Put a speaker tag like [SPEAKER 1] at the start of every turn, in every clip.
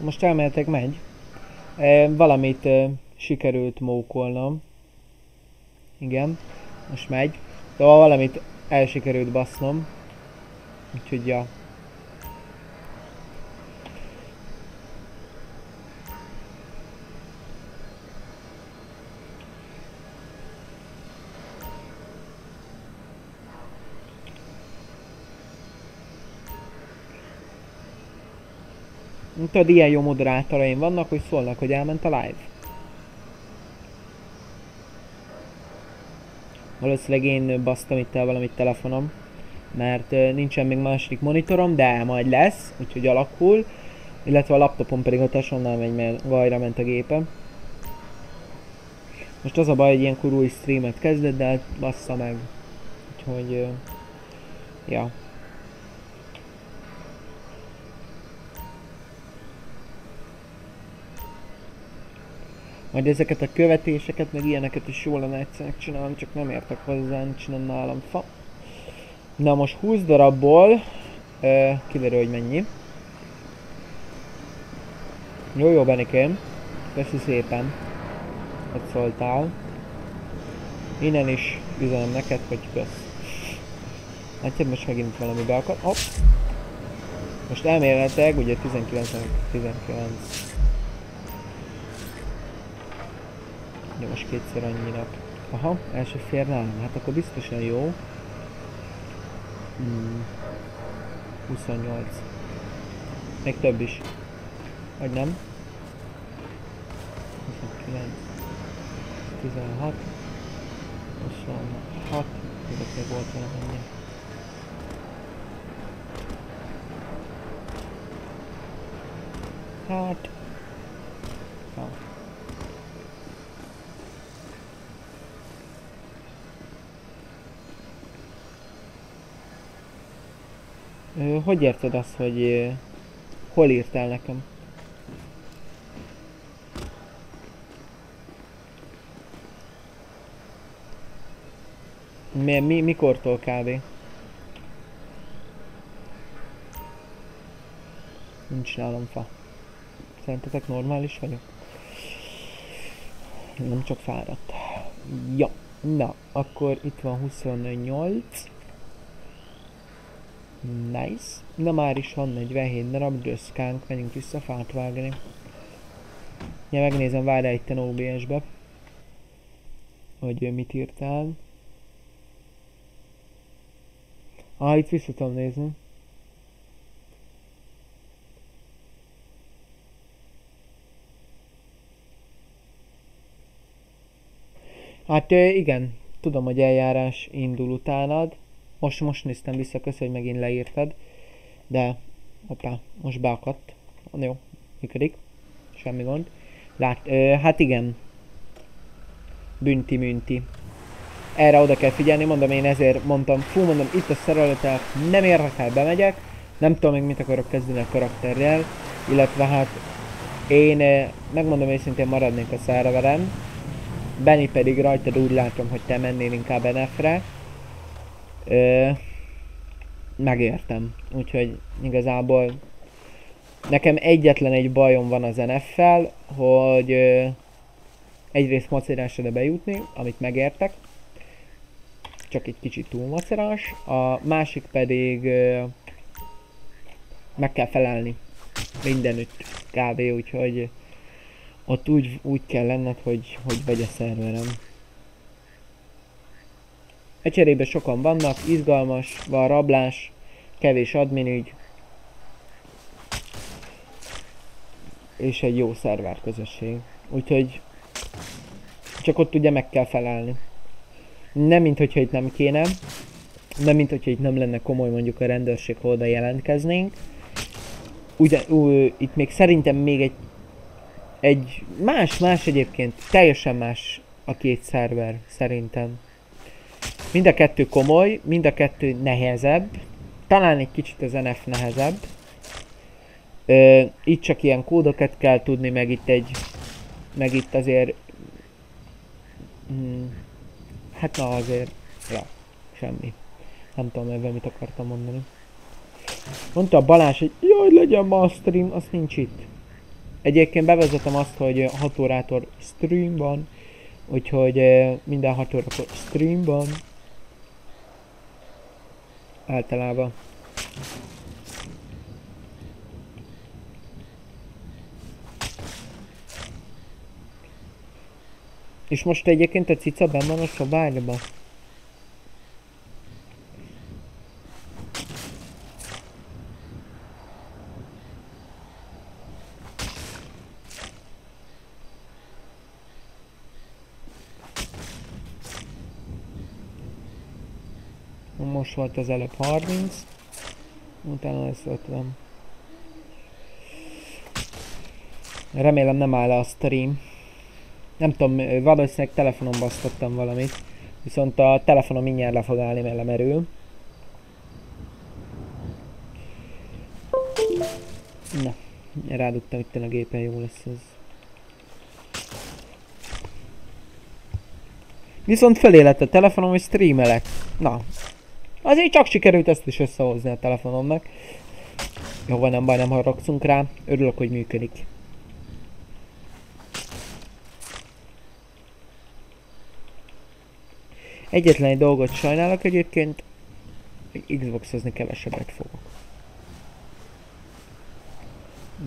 [SPEAKER 1] Most elmehetek megy. E, valamit e, sikerült mókolnom. Igen, most megy. De valamit el sikerült basznom. Úgyhogy ja. Tudod, ilyen jó moderátoraim vannak, hogy szólnak, hogy elment a live. Valószínűleg én basztam itt el valamit telefonom, mert nincsen még második monitorom, de majd lesz, úgyhogy alakul. Illetve a laptopom pedig a tesónál megy, mert vajra ment a gépem. Most az a baj, hogy ilyenkor új streamet kezdett, de hát bassza meg. Úgyhogy... Ja. Majd ezeket a követéseket, meg ilyeneket is jól lenne egyszer csinálni, csak nem értek hozzá, nincsen nálam fa. Na most 20 darabból, kiderül, hogy mennyi. Jó, jó, Benikém. Köszi szépen, hogy szóltál. Innen is üzenem neked, hogy kösz. Látjad, most megint valami beakad. Hopp. Most elméletileg, ugye 19 19 Ja, most kétszer annyinak. Aha, első fér nálam. Hát akkor biztosan jó. Hmm. 28. Még több is. Vagy nem? 29. 16. 26. Ezek még volt valamennyi. Hát... Ha. Ö, hogy érted azt, hogy hol írtál nekem? Mi, mi, mikortól kb? Nincs nálam fa. Szerintetek normális vagyok? Nem csak fáradt. Ja, na, akkor itt van 28. Nice. Na már is van 47 darab döszkánk, menjünk vissza fát vágni. Ja, megnézem, várjál itt a OBS-be. Hogy mit írtál. Ah, itt vissza tudom nézni. Hát igen, tudom, hogy eljárás indul utánad. Most, most néztem vissza, kösz, hogy megint leírtad. De, hoppá, most beakadt. Jó, működik. Semmi gond. Lát, ö, hát igen. Bünti, münti. Erre oda kell figyelni, mondom én ezért mondtam, fú, mondom, itt a szerelőtel, nem érdekel, bemegyek. Nem tudom még mit akarok kezdeni a karakterrel. Illetve hát én megmondom őszintén maradnék a szerveren. Benny pedig rajtad úgy látom, hogy te mennél inkább NF-re. Ö, megértem. Úgyhogy igazából nekem egyetlen egy bajom van az NF-fel, hogy ö, egyrészt macerásra de bejutni, amit megértek, csak egy kicsit túl macerás, a másik pedig ö, meg kell felelni mindenütt kb. úgyhogy ott úgy, úgy kell lenned, hogy, hogy vagy a szerverem. Ecserébe sokan vannak, izgalmas, van rablás, kevés adminügy, és egy jó szerver közösség. Úgyhogy csak ott ugye meg kell felelni. Nem mint hogyha itt nem kéne, nem mint hogyha itt nem lenne komoly mondjuk a rendőrség, ha oda jelentkeznénk. Ugye, ú, itt még szerintem még egy, egy más, más egyébként, teljesen más a két szerver szerintem. Mind a kettő komoly, mind a kettő nehezebb. Talán egy kicsit az NF nehezebb. Ö, itt csak ilyen kódokat kell tudni, meg itt egy... Meg itt azért... Hmm, hát na azért... Ja, semmi. Nem tudom ebben mit akartam mondani. Mondta a Balázs, hogy jaj, legyen ma a stream, az nincs itt. Egyébként bevezetem azt, hogy 6 órától stream van, úgyhogy minden 6 órakor stream van. Általában. És most egyébként a cica benn van a szobájában? Most volt az előbb 30, utána lesz 50. Remélem nem áll le a stream. Nem tudom, valószínűleg telefonon basztottam valamit. Viszont a telefonom mindjárt le fog állni, mert lemerül. Na, rádugtam itt a gépen, jó lesz ez. Viszont fölé lett a telefonom, és streamelek. Na, azért csak sikerült ezt is összehozni a telefonomnak. Jó, van, nem baj, nem haragszunk rá. Örülök, hogy működik. Egyetlen egy dolgot sajnálok egyébként, hogy Xboxozni kevesebbet fogok.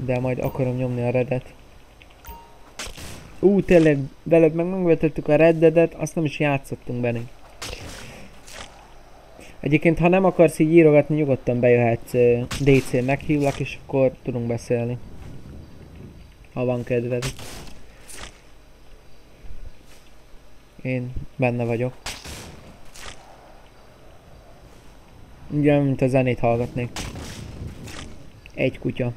[SPEAKER 1] De majd akarom nyomni a redet. Ú, tényleg, veled meg megvetettük a Red Dead-et, azt nem is játszottunk benne. Egyébként, ha nem akarsz így írogatni, nyugodtan bejöhetsz DC-n meghívlak, és akkor tudunk beszélni. Ha van kedved. Én benne vagyok. Ugye, mint a zenét hallgatnék. Egy kutya.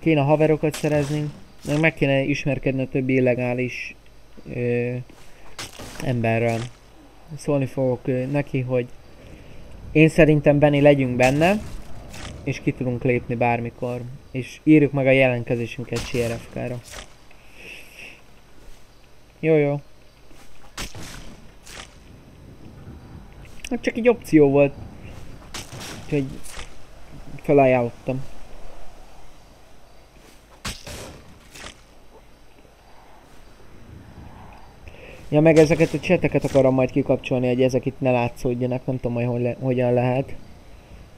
[SPEAKER 1] Kéne haverokat szerezni, meg meg kéne ismerkedni a többi illegális ö, emberrel. Szólni fogok ö, neki, hogy én szerintem Benni legyünk benne, és ki tudunk lépni bármikor. És írjuk meg a jelentkezésünket CRFK-ra. Jó, jó. Hát csak egy opció volt. Úgyhogy felajánlottam. Ja, meg ezeket a cseteket akarom majd kikapcsolni, hogy ezek itt ne látszódjanak, nem tudom majd hogy le, hogyan lehet.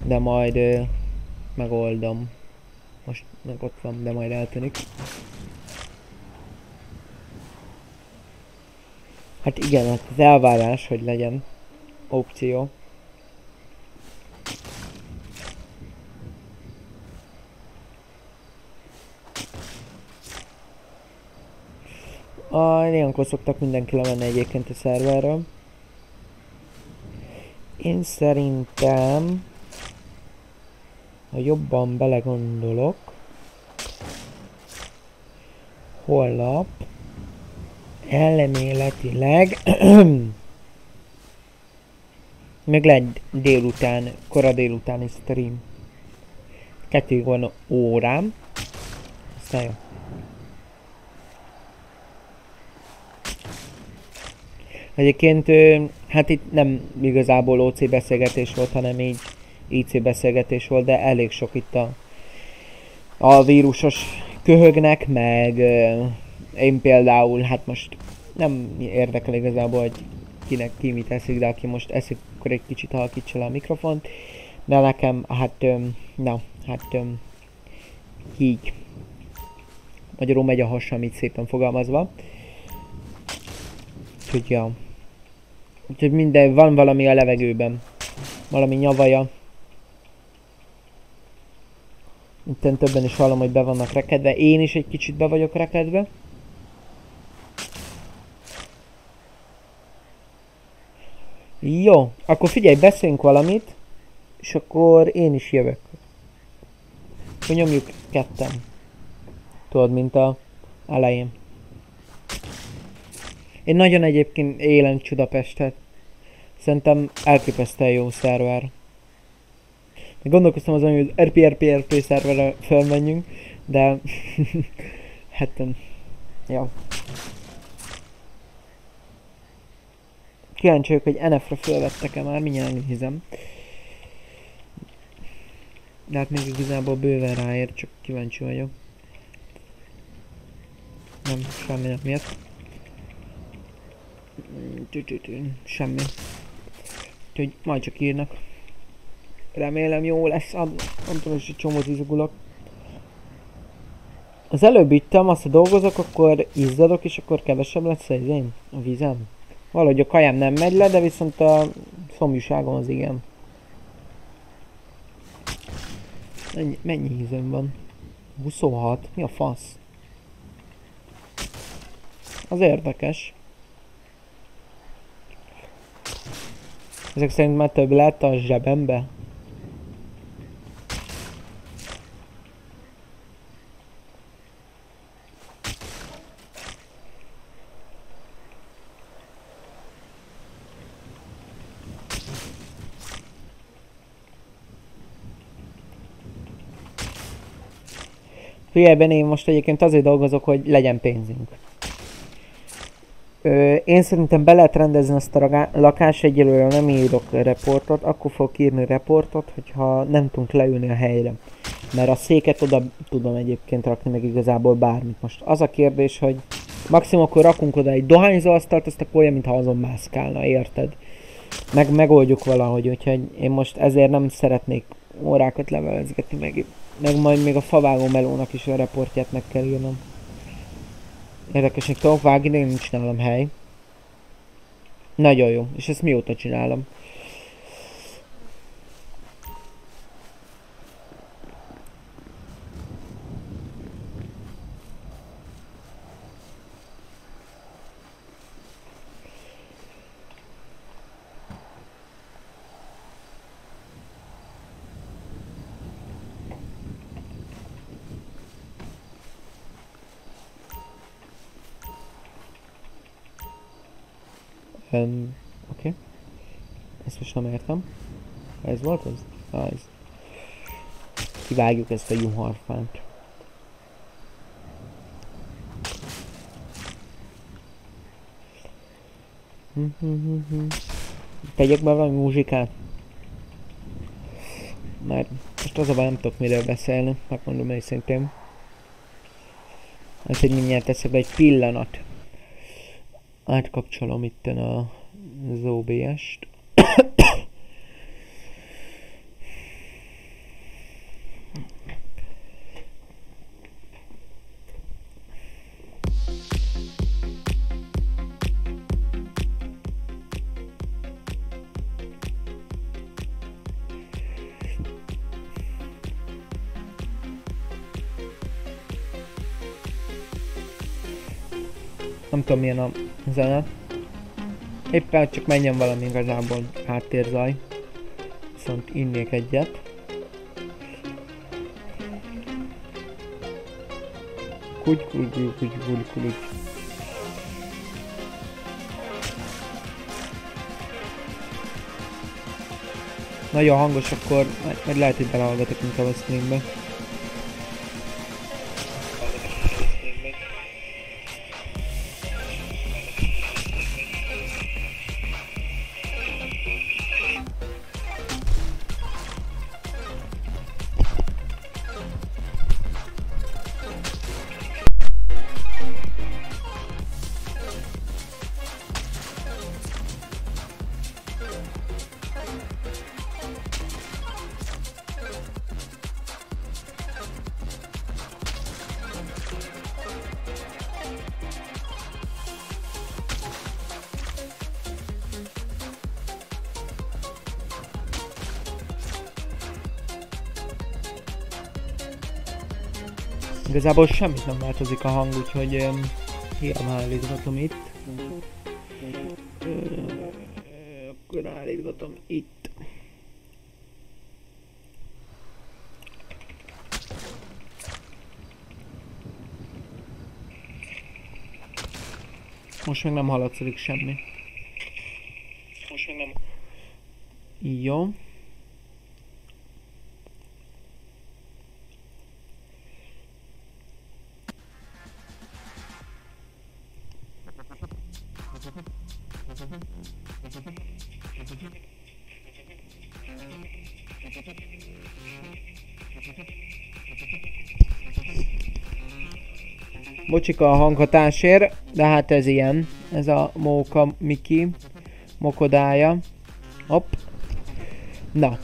[SPEAKER 1] De majd ö, megoldom. Most meg ott van, de majd eltűnik. Hát igen, hát az elvárás, hogy legyen opció. A, ilyenkor szoktak mindenki lemenni egyébként a szerverről. Én szerintem, ha jobban belegondolok, holnap elméletileg meg lehet délután, kora délutáni stream. Kettő van órám. Aztán jó. Egyébként, hát itt nem igazából OC beszélgetés volt, hanem így IC beszélgetés volt, de elég sok itt a, a vírusos köhögnek, meg én például, hát most nem érdekel igazából, hogy kinek ki mit eszik, de aki most eszik, akkor egy kicsit halkítsa le a mikrofont. De nekem, hát, na, hát így. Magyarul megy a hasam, így szépen fogalmazva. Úgyhogy, ja. Úgyhogy minden, van valami a levegőben. Valami nyavaja. Itten többen is hallom, hogy be vannak rekedve. Én is egy kicsit be vagyok rekedve. Jó, akkor figyelj, beszéljünk valamit, és akkor én is jövök. Hogy nyomjuk ketten. Tudod, mint a elején. Én nagyon egyébként élem Csudapestet. Szerintem elképesztően jó szerver. Gondolkoztam azon, hogy az RPRPRP szerverre felmenjünk, De... hát... Ja. Kíváncsi vagyok, hogy NF-re fölvettek-e már, mindjárt nézem. De hát még igazából bőven ráér, csak kíváncsi vagyok. Nem, semmi. Mm, tü- tü, Semmi. Úgyhogy majd csak írnak. Remélem jó lesz, ad- nem tudom, hogy csomót izgulok. Az előbb ittam, azt a dolgozok, akkor izzadok, és akkor kevesebb lesz az én a vízem. Valahogy a kajám nem megy le, de viszont a szomjúságom az igen. Mennyi, mennyi ízem van? 26? Mi a fasz? Az érdekes. Ezek szerint már több lett a zsebembe? Hülyeben én most egyébként azért dolgozok, hogy legyen pénzünk. Ö, én szerintem be lehet rendezni azt a lakást, egyelőre nem írok reportot, akkor fogok írni reportot, hogyha nem tudunk leülni a helyre. Mert a széket oda tudom egyébként rakni, meg igazából bármit. Most az a kérdés, hogy maximum akkor rakunk oda egy dohányzóasztalt, azt akkor olyan, mintha azon mászkálna, érted? Meg megoldjuk valahogy, úgyhogy én most ezért nem szeretnék órákat levelezgetni, meg, meg majd még a favágó melónak is a reportját meg kell írnom. Érdekes, még tudok vágni, nincs nálam hely. Nagyon jó, és ezt mióta csinálom. Um, Oké. Okay. Ezt most nem értem. Ez volt az? Ah, ez. Kivágjuk ezt a juharfánt. Tegyek be valami muzsikát? Mert most az a baj, nem tudok miről beszélni, megmondom őszintén. Ez egy mindjárt eszembe egy pillanat átkapcsolom itten a, az OBS-t. Nem tudom milyen a zene. Éppen csak menjen valami igazából háttérzaj. Viszont innék egyet. Kugy, kugy, kugy, kugy, kugy. Nagyon hangos, akkor majd lehet, hogy belehallgatok inkább a streambe. Igazából semmit nem változik a hang, úgyhogy um, hiába állítgatom itt. Akkor állítgatom itt. Most még nem hallatszik semmi.
[SPEAKER 2] Most még nem.
[SPEAKER 1] Jó. Bocsika a hanghatásért, de hát ez ilyen. Ez a Móka Miki mokodája. Hopp. Na.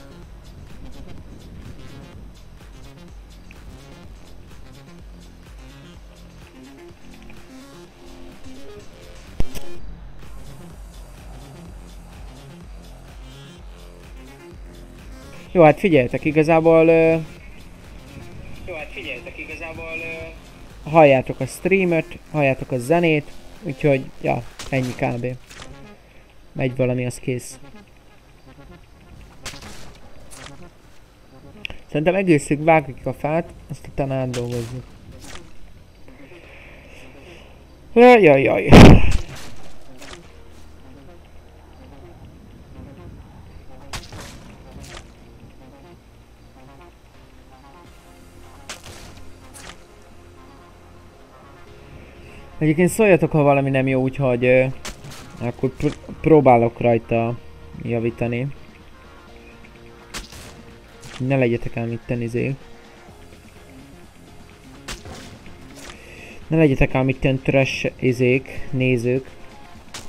[SPEAKER 1] Jó, hát figyeljetek, igazából ö,
[SPEAKER 2] Jó, hát figyeljetek, igazából... ö,
[SPEAKER 1] halljátok a streamet, halljátok a zenét, úgyhogy, ja, ennyi kb. Megy valami, az kész. Szerintem egészig vágjuk a fát, azt utána átdolgozzuk. Jaj, Egyébként szóljatok, ha valami nem jó, úgyhogy ö, akkor pr- próbálok rajta javítani. Ne legyetek ám itt izé. Ne legyetek ám itt trash izék, nézők.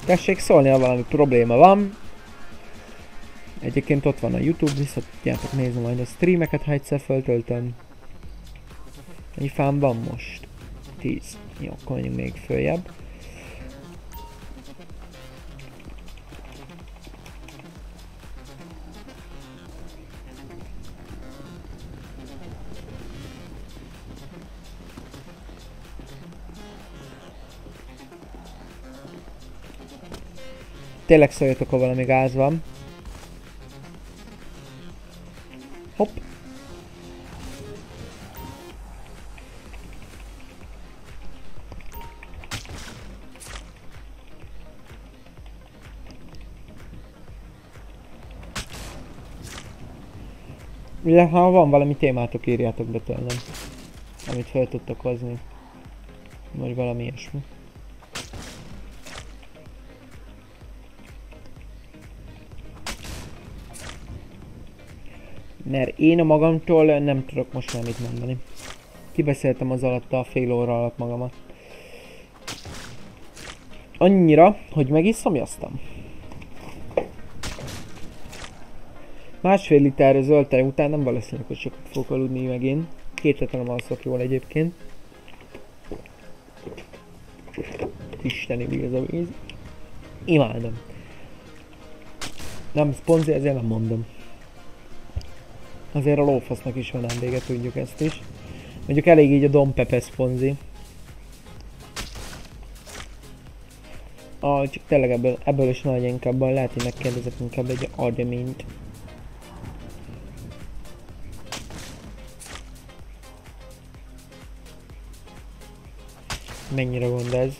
[SPEAKER 1] Tessék szólni, ha valami probléma van. Egyébként ott van a Youtube, vissza tudjátok nézni majd a streameket, ha egyszer föltöltöm. Ennyi fám van most? 10. Jó, akkor menjünk még följebb. Tényleg szóljatok, ha valami gáz van. Hopp. Ugye, ha van valami témátok, írjátok be tőlem. Amit fel tudtok hozni. Vagy valami ilyesmi. Mert én a magamtól nem tudok most már mit mondani. Kibeszéltem az alatt a fél óra alatt magamat. Annyira, hogy meg is. Másfél liter zöld tej után nem valószínűleg, hogy sokat fogok aludni megint. Két hete nem alszok jól egyébként. Isteni víz a víz. Imádom. Nem szponzi, ezért nem mondom. Azért a lófasznak is van vendége, tudjuk ezt is. Mondjuk elég így a Dom Pepe szponzi. Ah, csak tényleg ebből, ebből is nagy inkább, lehet, hogy megkérdezek inkább egy admint. Mennyire gond ez?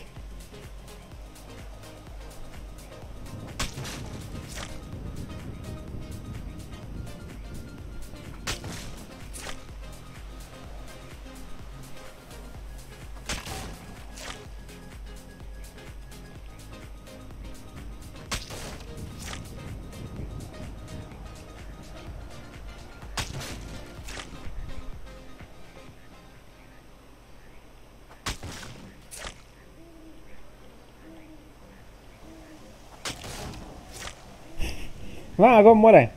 [SPEAKER 1] Vágom, more!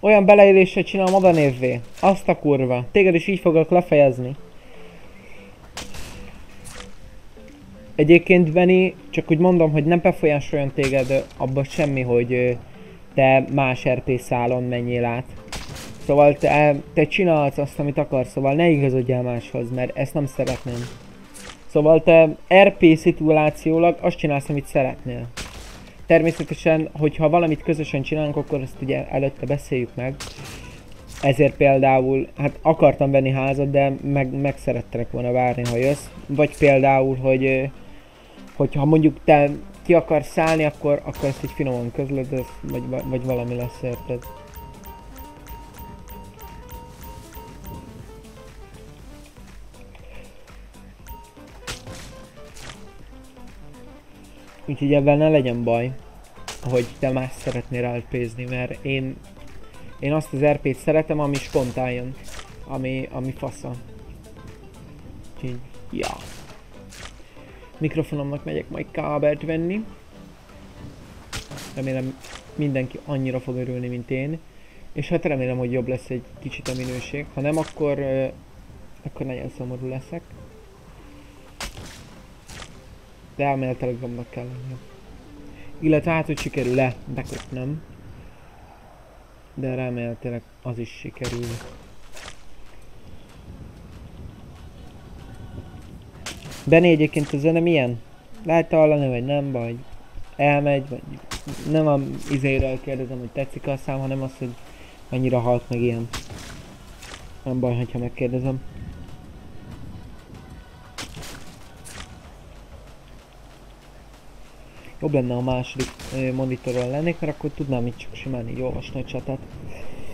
[SPEAKER 1] Olyan beleélésre csinálom oda nézvé. Azt a kurva. Téged is így fogok lefejezni. Egyébként Benny, csak úgy mondom, hogy nem befolyásoljon téged abba semmi, hogy te más RP szálon menjél át. Szóval te, te csinálsz azt, amit akarsz, szóval ne igazodjál máshoz, mert ezt nem szeretném. Szóval te RP szituációlag azt csinálsz, amit szeretnél. Természetesen, hogyha valamit közösen csinálunk, akkor ezt ugye előtte beszéljük meg. Ezért például, hát akartam venni házat, de meg, meg szerettelek volna várni, ha jössz. Vagy például, hogy hogyha mondjuk te ki akarsz szállni, akkor, akkor ezt egy finoman közlöd, vagy, va- vagy valami lesz, érted? Úgyhogy ebben ne legyen baj. hogy te más szeretnél rp mert én, én azt az RP-t szeretem, ami spontán jön, ami, ami fasza. Úgyhogy, ja. Mikrofonomnak megyek majd kábelt venni. Remélem mindenki annyira fog örülni, mint én. És hát remélem, hogy jobb lesz egy kicsit a minőség. Ha nem, akkor, uh, akkor nagyon szomorú leszek. De elméletileg jobbnak kell lennie. Illetve hát, hogy sikerül le bekötnöm. De remélhetőleg az is sikerül. Benni egyébként a zene milyen? Lehet hallani, vagy nem, vagy elmegy, vagy nem a izéről kérdezem, hogy tetszik a szám, hanem az, hogy annyira halt meg ilyen. Nem baj, ha megkérdezem. Jobb lenne a második monitoron lennék, mert akkor tudnám itt csak simán így olvasni a csatot.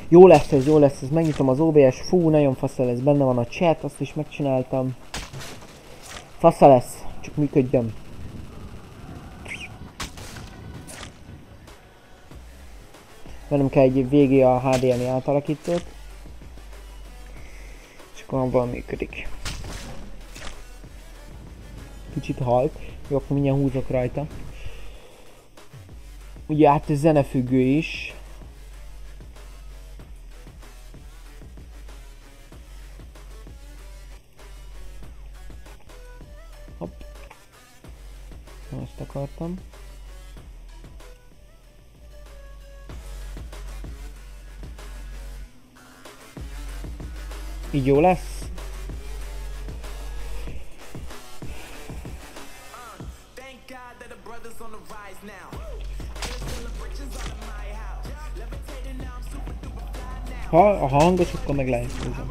[SPEAKER 1] Jó lesz ez, jó lesz ez, megnyitom az OBS, fú, nagyon fasza lesz, benne van a chat, azt is megcsináltam. Fasza lesz, csak működjön. Vennem kell egy végé a HDMI átalakítót. És akkor abban működik. Kicsit halk. Jó, akkor mindjárt húzok rajta. Ugye hát zenefüggő is. Hopp. Azt akartam. Így jó lesz? Ha a hangos, akkor meg lehet húzni.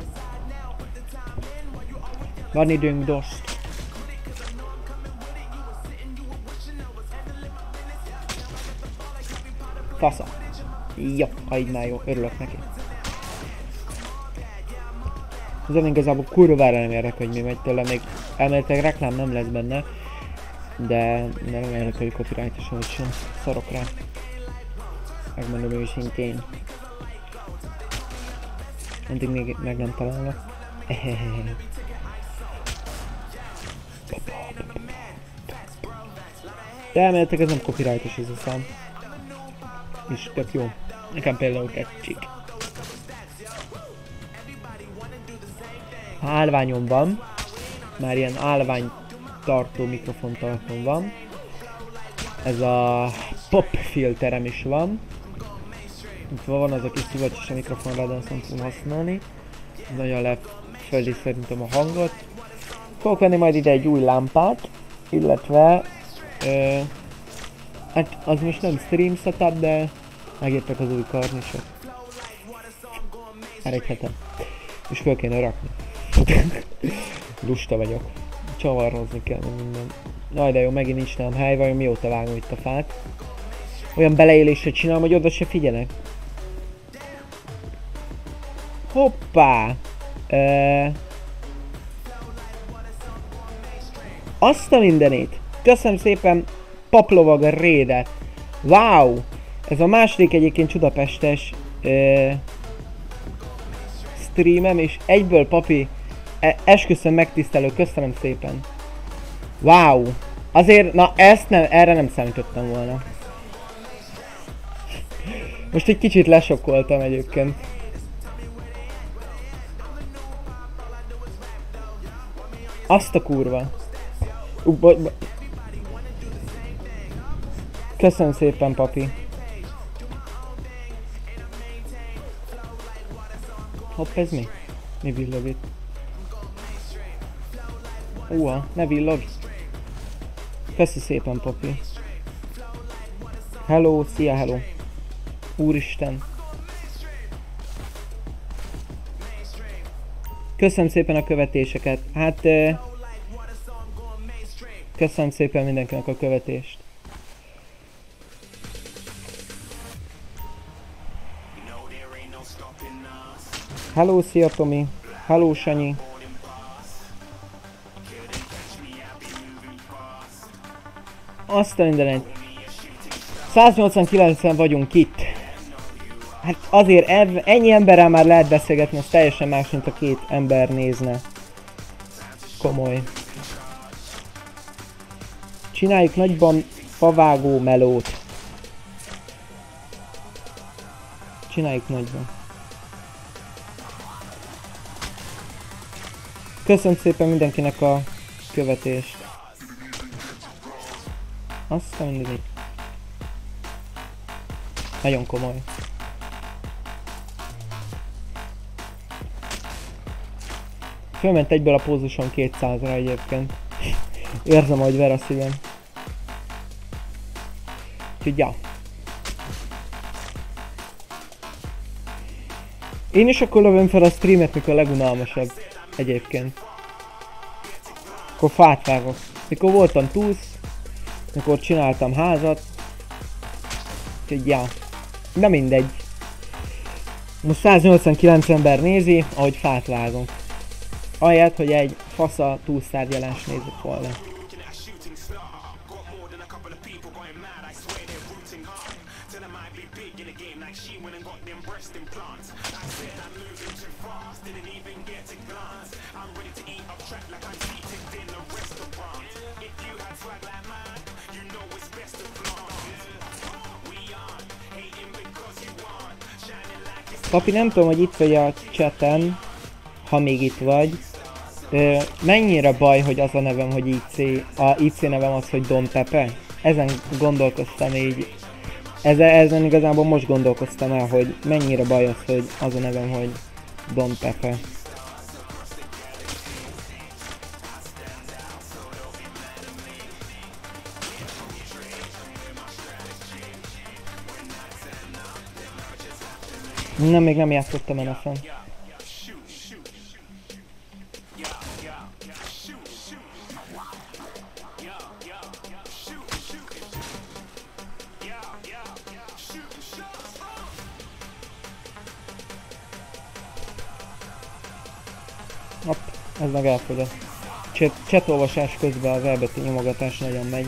[SPEAKER 1] Van időnk dost. Fasza. Jó, így már jó, örülök neki. Azon igazából kurvára nem érek, hogy mi megy tőle, még elméletileg reklám nem lesz benne. De, de remélem, hogy copyrightos vagy sem. Szarok rá. Megmondom őszintén. Eddig még meg nem találok. De elméletileg ez nem copyrightos ez a szám. És tök jó. Nekem például tetszik. állványom van, már ilyen állvány tartó mikrofon tartom van. Ez a pop filterem is van. Itt van az a kis szivacsos a mikrofonra, de azt nem tudom használni. Nagyon leföldi szerintem a hangot. Fogok venni majd ide egy új lámpát, illetve ö, hát az most nem stream setup, de megértek az új karnisok. Már egy hete. És fel kéne rakni. Lusta vagyok. Csavarhozni kell minden. Jaj, de jó, megint nincs nem hely, vajon mióta vágom itt a fát. Olyan beleélésre csinálom, hogy oda se figyelek. Hoppá! E... Azt a mindenét! Köszönöm szépen Paplovag rédet. Wow! Ez a második egyébként csudapestes e... streamem, és egyből papi E esküszöm megtisztelő, köszönöm szépen. Wow! Azért, na ezt nem, erre nem számítottam volna. Most egy kicsit lesokkoltam egyébként. Azt a kurva. Uh, bo bo Köszönöm szépen, papi. Hopp, ez mi? Mi villog itt? Uha, ne villog. Köszi szépen, papi. Hello, szia, hello. Úristen. Köszönöm szépen a követéseket. Hát... Köszönöm szépen mindenkinek a követést. Hello, szia Tomi. Hello, Sanyi. Azt a mindenet. 189-en vagyunk itt. Hát azért ev, ennyi emberrel már lehet beszélgetni, az teljesen más, mint a két ember nézne. Komoly. Csináljuk nagyban favágó melót. Csináljuk nagyban. Köszönöm szépen mindenkinek a követést. Azt a mindenit. Nagyon komoly. Fölment egyből a pózuson 200-ra egyébként. Érzem, hogy ver a szívem. Úgyhogy ja. Én is akkor lövöm fel a streamet, mikor a legunalmasabb egyébként. Akkor fát vágok. Mikor voltam túsz, mikor csináltam házat. Úgyhogy ja. Na mindegy. Most 189 ember nézi, ahogy fát vágunk. Ahelyett, hogy egy fasza túlszárgyalást nézzük volna. Papi, nem tudom, hogy itt vagy a chaten, ha még itt vagy. Ö, mennyire baj, hogy az a nevem, hogy IC, a IC nevem az, hogy Dom Pepe? Ezen gondolkoztam így. Ezen, ezen igazából most gondolkoztam el, hogy mennyire baj az, hogy az a nevem, hogy Dom Pepe. Nem, még nem játszottam NF-en. Ez meg elfogyott. Chat, chatolvasás közben az elbetű nyomogatás nagyon megy.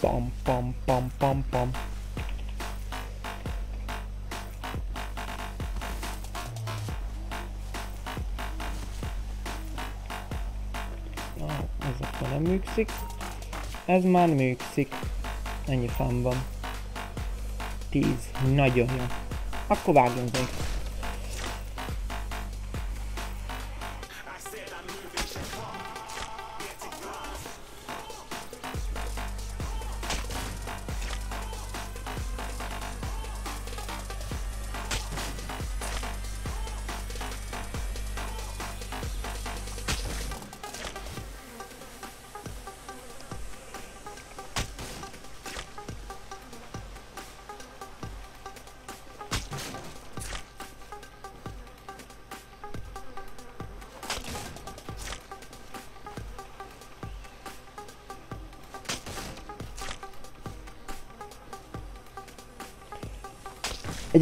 [SPEAKER 1] Pam pam pam pam pam. Ez akkor nem működik. Ez már működik. Ennyi fám van. 10. Nagyon jó. Akkor vágjunk még.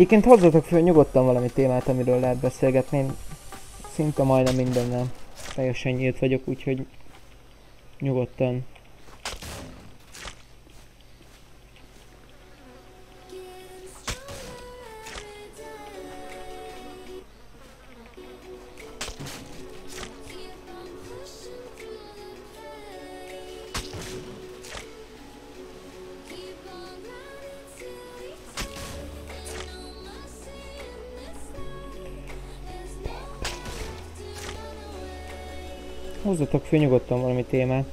[SPEAKER 1] Egyébként hozzatok fel nyugodtan valami témát, amiről lehet beszélgetni. Én szinte majdnem mindennel teljesen nyílt vagyok, úgyhogy nyugodtan. Hozzatok fel nyugodtan valami témát.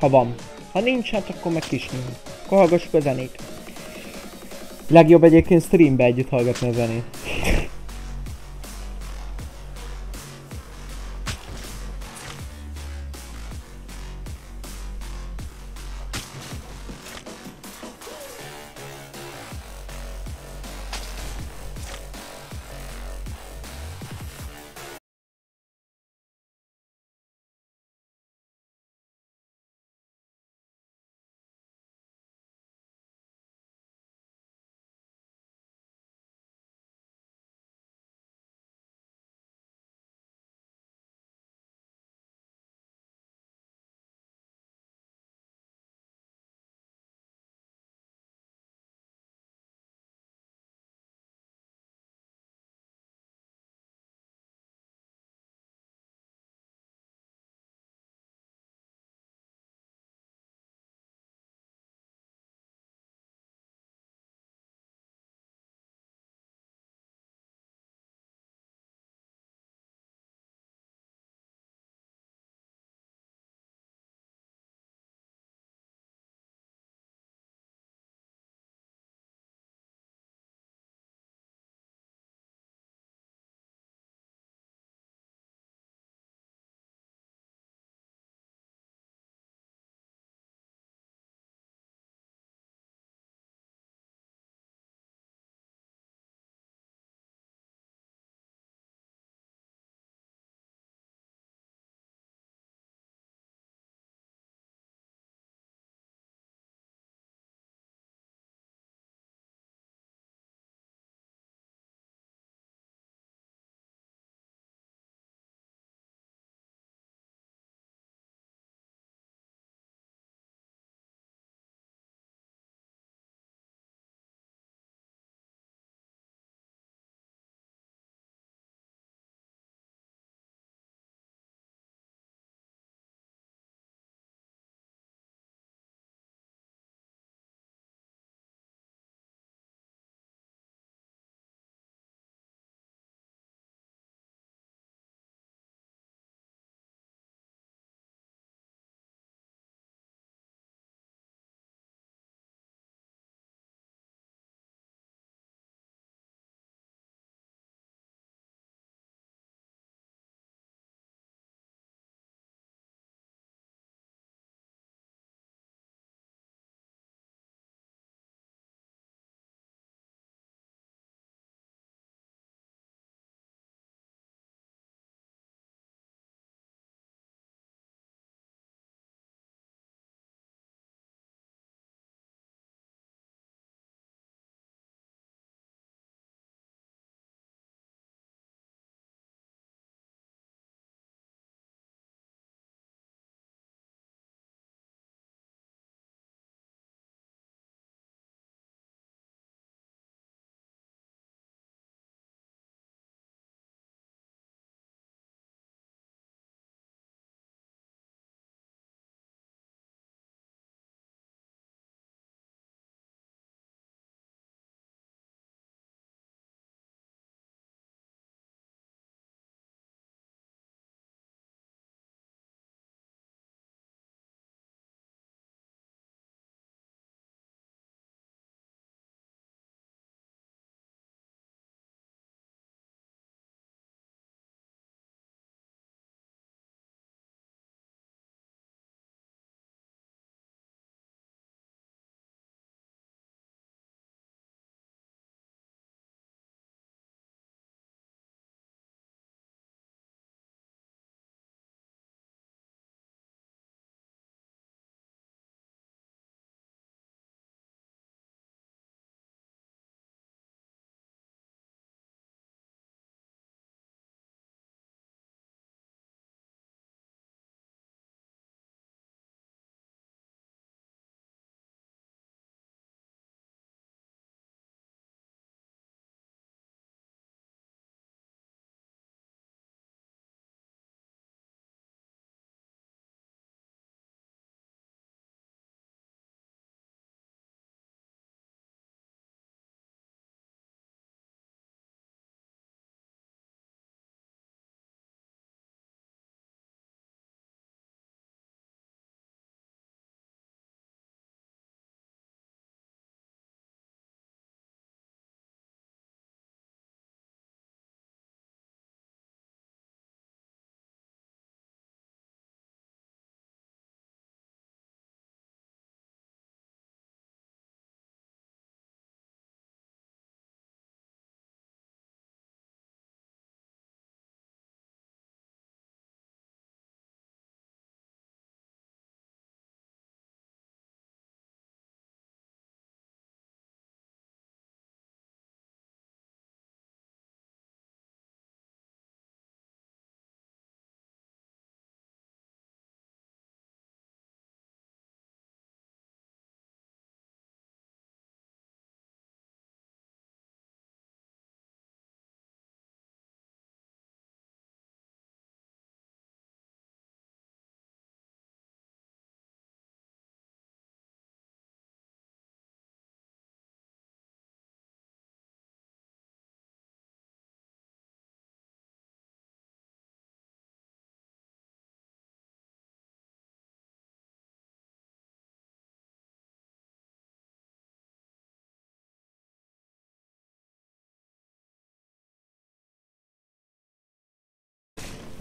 [SPEAKER 1] Ha van. Ha nincs, hát akkor meg kis nincs. Akkor hallgassuk a zenét. Legjobb egyébként streambe együtt hallgatni a zenét.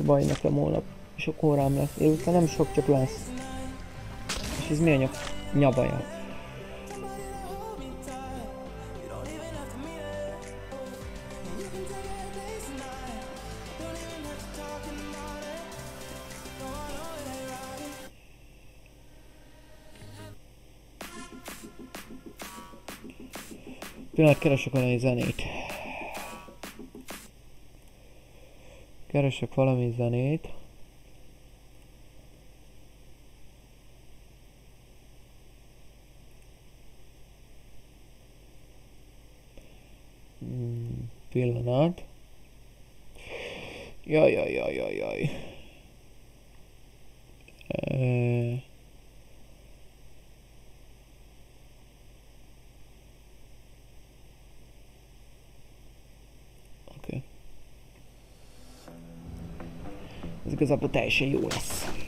[SPEAKER 1] Baj nekem holnap sok órám lesz. Délután nem sok, csak lesz. És ez mi a nyab nyabaja? Pillanat, keresek valami zenét. Keresek valami zenét. Mm, pillanat. Jaj, jaj, jaj, jaj, jaj. Uh, Oké. Ez igazából teljesen jó lesz.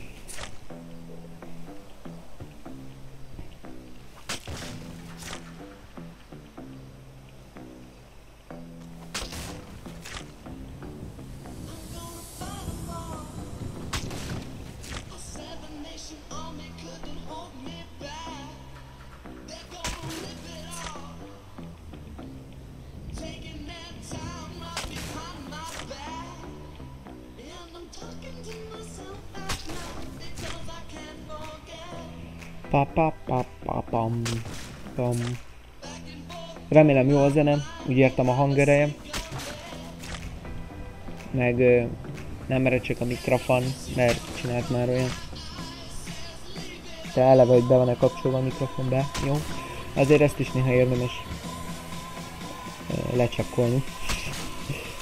[SPEAKER 1] Remélem jó a zene, úgy értem a hangereje. Meg ö, nem recsek a mikrofon, mert csinált már olyan. Te eleve, hogy be van-e kapcsolva a mikrofon be, jó? Azért ezt is néha érdemes lecsekkolni.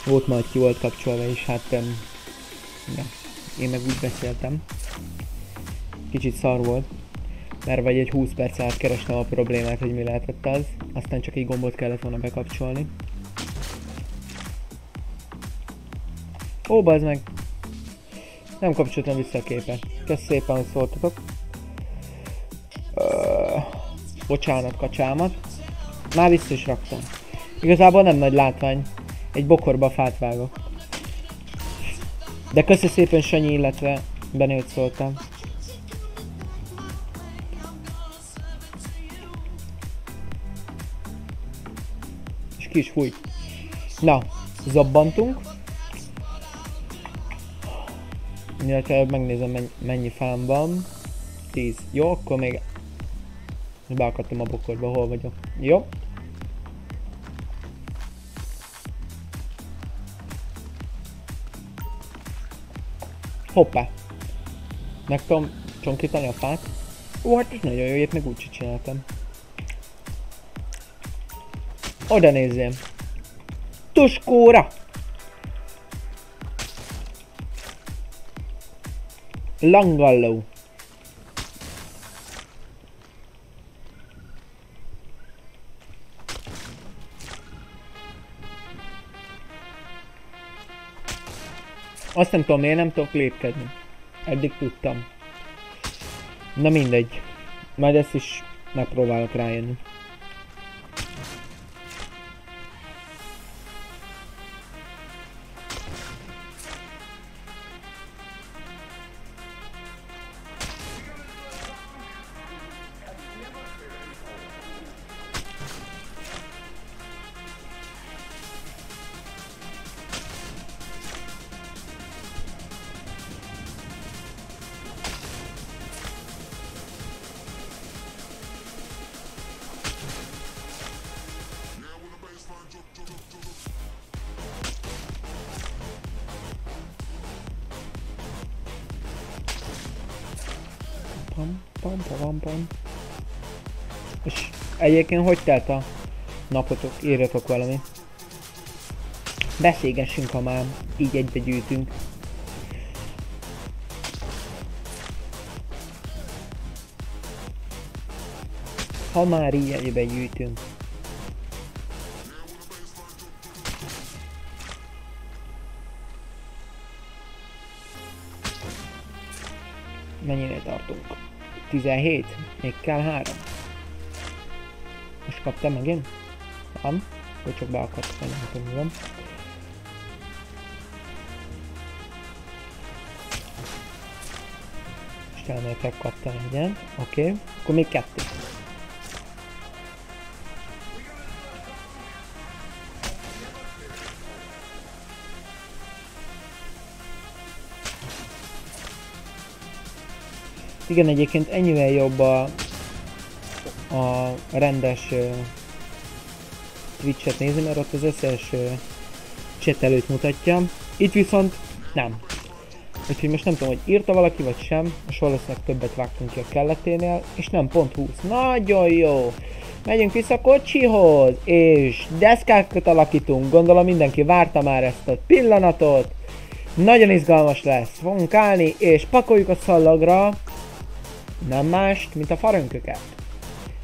[SPEAKER 1] Volt majd ki volt kapcsolva, és hát um, ja, én meg úgy beszéltem. Kicsit szar volt mert vagy egy 20 perc át kerestem a problémát, hogy mi lehetett az, aztán csak egy gombot kellett volna bekapcsolni. Ó, bazd meg! Nem kapcsoltam vissza a képet. Kösz szépen, hogy szóltatok. Ö, bocsánat, kacsámat. Már vissza is raktam. Igazából nem nagy látvány. Egy bokorba fát vágok. De köszi szépen Sanyi, illetve Benőt szóltam. Ki is fújt. Na, zabbantunk. Illetve megnézem mennyi, mennyi fám van. 10. Jó, akkor még beakadtam a bokorba, hol vagyok. Jó. Hoppá. Meg tudom csonkítani a fát. Ó, hát ez nagyon jó, ilyet meg úgy csináltam. Oda nézzél. Tuskóra! Langalló. Azt nem tudom, miért nem tudok lépkedni. Eddig tudtam. Na mindegy. Majd ezt is megpróbálok rájönni. Egyébként hogy telt a napotok? Írjatok valami. Beszélgessünk, ha már így egybe gyűjtünk. Ha már így egybe gyűjtünk. Mennyire tartunk? 17? Még kell 3? Kaptam megint? Vagy csak beakadt, nem tudom mi van. most elméletileg kaptam egyet. Oké, okay. akkor még kettő. Igen, egyébként ennyivel jobb a, a rendes uh, Twitch-et nézni, mert ott az összes uh, chat előtt mutatja. Itt viszont nem. Úgyhogy most nem tudom, hogy írta valaki vagy sem, most valószínűleg többet vágtunk ki a kelleténél, és nem pont 20. Nagyon jó! Megyünk vissza a kocsihoz, és deszkákat alakítunk. Gondolom mindenki várta már ezt a pillanatot. Nagyon izgalmas lesz. Fogunk állni, és pakoljuk a szallagra nem mást, mint a farönköket.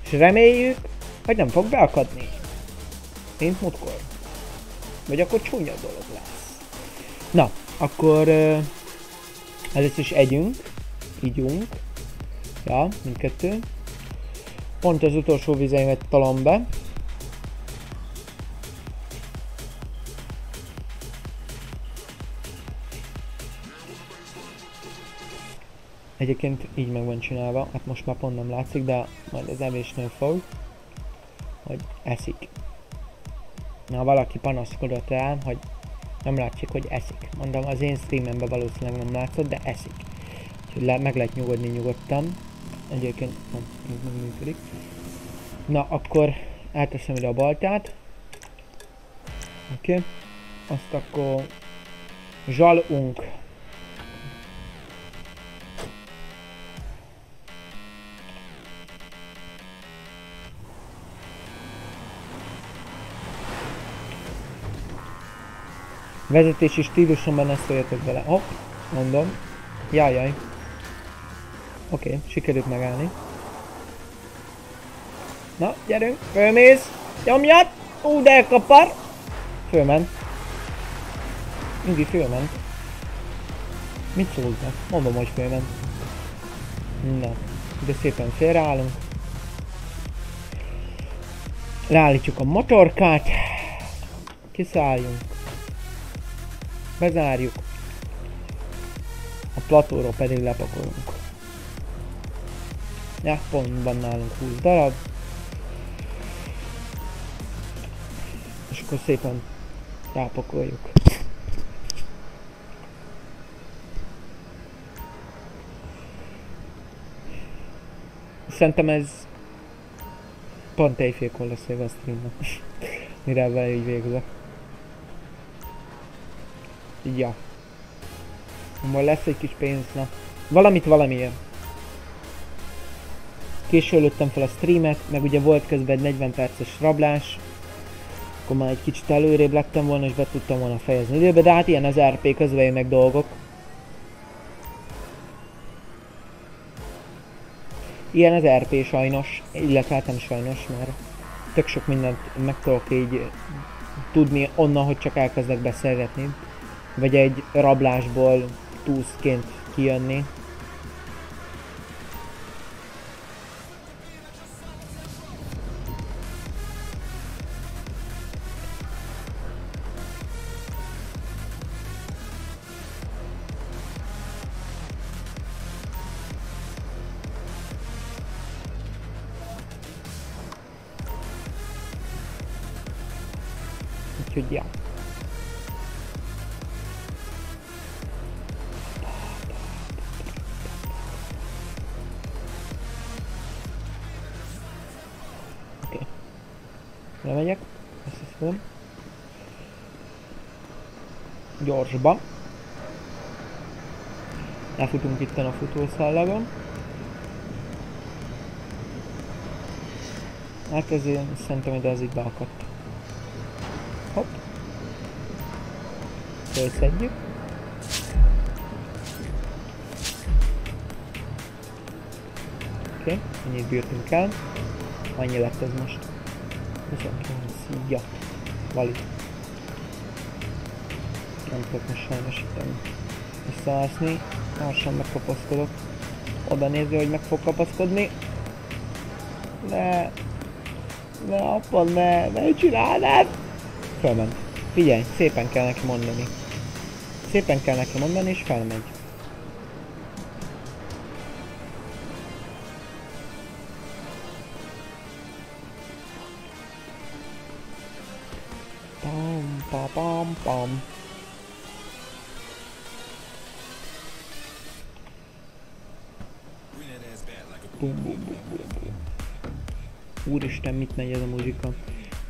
[SPEAKER 1] És reméljük, hogy nem fog beakadni. Mint múltkor. Vagy akkor csúnya dolog lesz. Na, akkor uh, először is együnk, ígyunk. Ja, mindkettő. Pont az utolsó vizeimet talom be. Egyébként így meg van csinálva, hát most már pont nem látszik, de majd az evésnél fog, hogy eszik. Na, valaki panaszkodott rá, hogy nem látszik, hogy eszik. Mondom, az én streamemben valószínűleg nem látszott, de eszik. Úgyhogy le, meg lehet nyugodni nyugodtan. Egyébként nem, nem működik. Na, akkor elteszem ide a baltát. Oké. Okay. Azt akkor zsalunk Vezetési stílusomban ne szóljatok bele. Hopp, mondom. Jajjaj. Oké, sikerült megállni. Na, gyerünk, fölmész. Nyomjad! Ú, de elkapar! Fölment. Mindig fölment. Mit szóltak? Mondom, hogy fölment. Na, de szépen félreállunk. Leállítjuk a motorkát. Kiszálljunk. Bezárjuk. A platóról pedig lepakolunk. Ja, pont van nálunk 20 darab. És akkor szépen rápakoljuk. Szerintem ez pont éjfélkor lesz vége a streamnek. Mire vele így végzek. Ja. Majd lesz egy kis pénz, na. Valamit valamiért. Késő lőttem fel a streamet, meg ugye volt közben egy 40 perces rablás. Akkor már egy kicsit előrébb lettem volna, és be tudtam volna fejezni időbe, de hát ilyen az RP közben jönnek dolgok. Ilyen az RP sajnos, illetve hát nem sajnos, mert tök sok mindent meg tudok így tudni onnan, hogy csak elkezdek beszélgetni vagy egy rablásból túszként kijönni. Lemegyek, ezt hiszem. Gyorsba. Lefutunk itt a futószállagon. Hát ezért szerintem ide az így beakadt. Hopp. Fölszedjük. Oké, okay, ennyit bírtunk el. Annyi lett ez most. 29, ja. Vali. Nem tudok most sajnos itt visszaászni. Lassan megkapaszkodok. Oda nézve, hogy meg fog kapaszkodni. Ne. Ne, apa, ne, ne csinálnád! Fölment. Figyelj, szépen kell neki mondani. Szépen kell neki mondani, és felmegy. Bum. Úristen, mit megy ez a muzsika?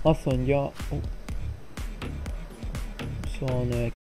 [SPEAKER 1] Azt mondja... 20